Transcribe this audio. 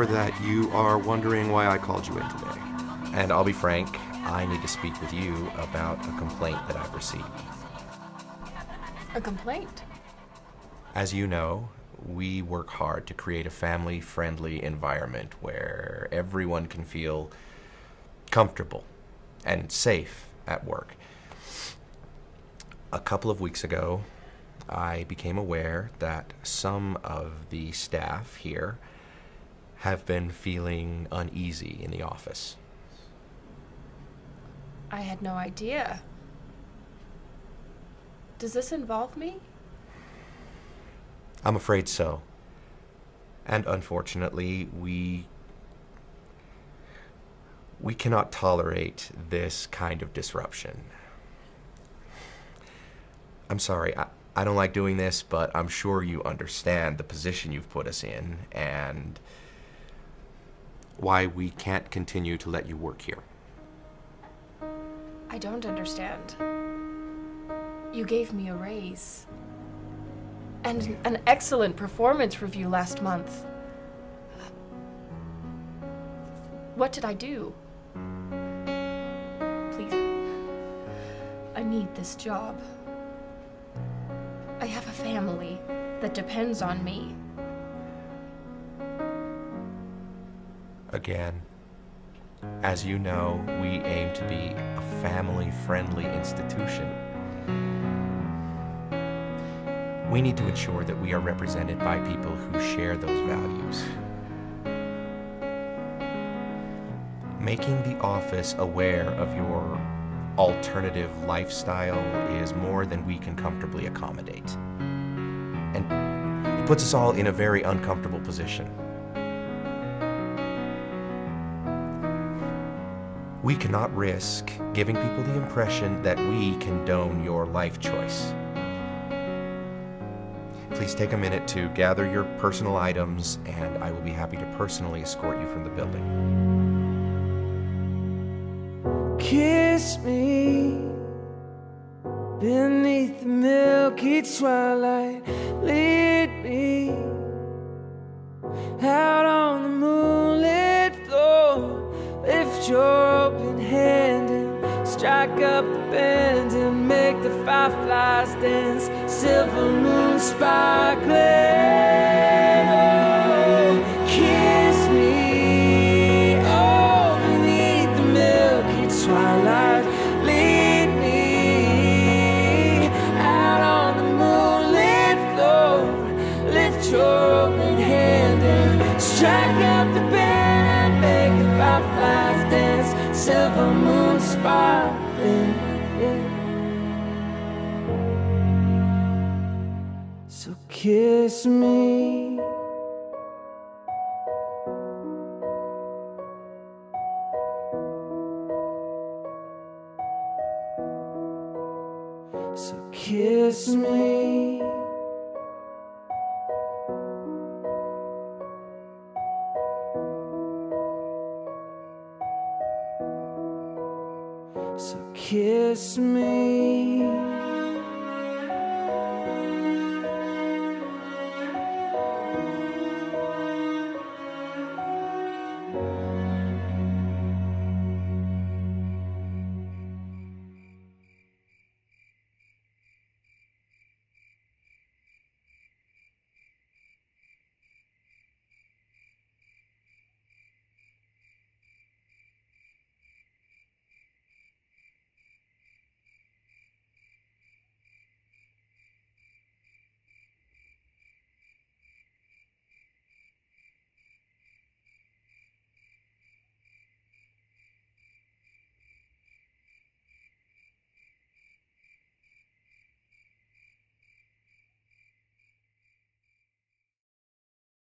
sure that you are wondering why I called you in today. And I'll be frank, I need to speak with you about a complaint that I've received. A complaint? As you know, we work hard to create a family friendly environment where everyone can feel comfortable and safe at work. A couple of weeks ago, I became aware that some of the staff here have been feeling uneasy in the office. I had no idea. Does this involve me? I'm afraid so. And unfortunately, we we cannot tolerate this kind of disruption. I'm sorry, I, I don't like doing this, but I'm sure you understand the position you've put us in and why we can't continue to let you work here. I don't understand. You gave me a raise. And an excellent performance review last month. What did I do? Please. I need this job. I have a family that depends on me. Again, as you know, we aim to be a family friendly institution. We need to ensure that we are represented by people who share those values. Making the office aware of your alternative lifestyle is more than we can comfortably accommodate. And it puts us all in a very uncomfortable position. We cannot risk giving people the impression that we condone your life choice. Please take a minute to gather your personal items, and I will be happy to personally escort you from the building. Kiss me beneath the milky twilight. Fireflies dance. Silver moon sparkling. Oh, kiss me. Oh, beneath the milky twilight. Lead me out on the moonlit floor. Lift your open hand and strike up the band and make the fireflies dance. Silver moon sparkling. So kiss me. So kiss me. So kiss me.